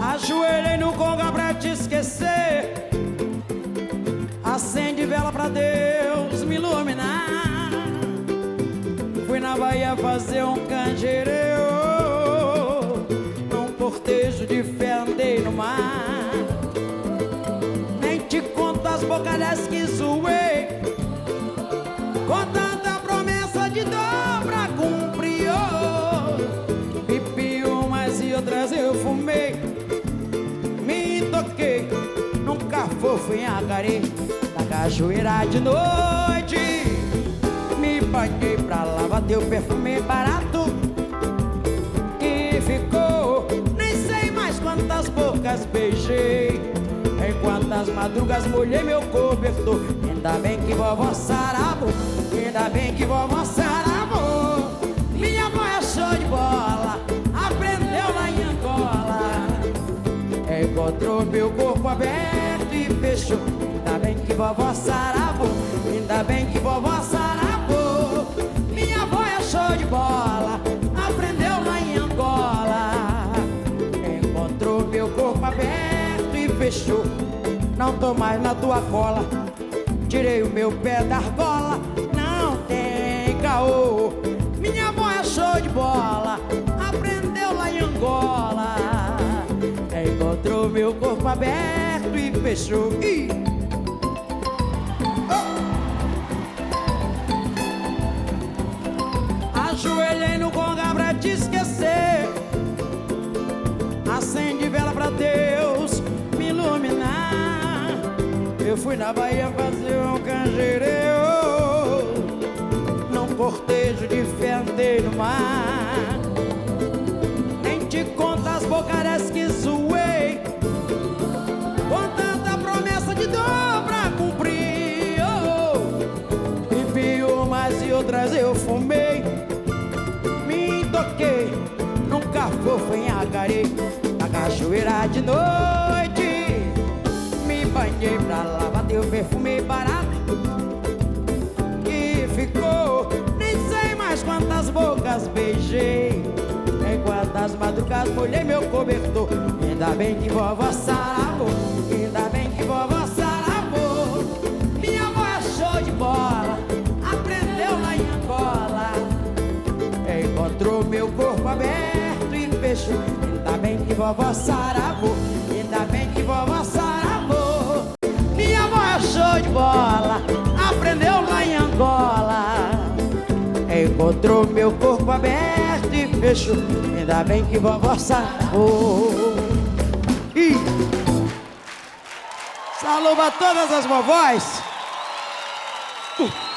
Ajoelhei no conga pra te esquecer. Acende vela pra Deus me iluminar. Fui na Bahia fazer um canjereu. Num cortejo de fé andei no mar. Nem te conto as bocalhas que zoei. Cafofo em acaré Da cachoeira de noite. Me banhei pra lá, bateu perfume barato. E ficou, nem sei mais quantas bocas beijei. Enquanto as madrugas molhei meu cobertor. Ainda bem que vovó sarabou Ainda bem que vovó sarabou. Minha avó é show de bola Aprendeu lá em Angola. Encontrou meu corpo aberto fechou Ainda bem que vovó saravou Ainda bem que vovó saravou Minha avó é show de bola Aprendeu lá em Angola. Encontrou meu corpo aberto e fechou. Não tô mais na tua cola Tirei o meu pé da argola. Não tem caô. Minha avó é show de bola Encontrou meu corpo aberto e fechou. Ih! Oh! Ajoelhei no conga pra te esquecer. Acende vela pra Deus me iluminar. Eu fui na Bahia fazer um canjereu. Num cortejo de fé andei no mar. Nem te conto e outras eu fumei Me toquei num cafofo em acaré Na cachoeira de noite Me banhei pra lá, bateu perfume barato que ficou. Nem sei mais quantas bocas beijei. Enquanto as madrugas molhei meu cobertor. Ainda bem que vovó saravou. Encontrou meu corpo aberto e fechou. Ainda bem que vovó saravou. Ainda bem que vovó saravou. Minha avó é show de bola, aprendeu lá em Angola. Encontrou meu corpo aberto e fechou. Ainda bem que vovó sarou. Ih! Saluba todas as vovós. Uh.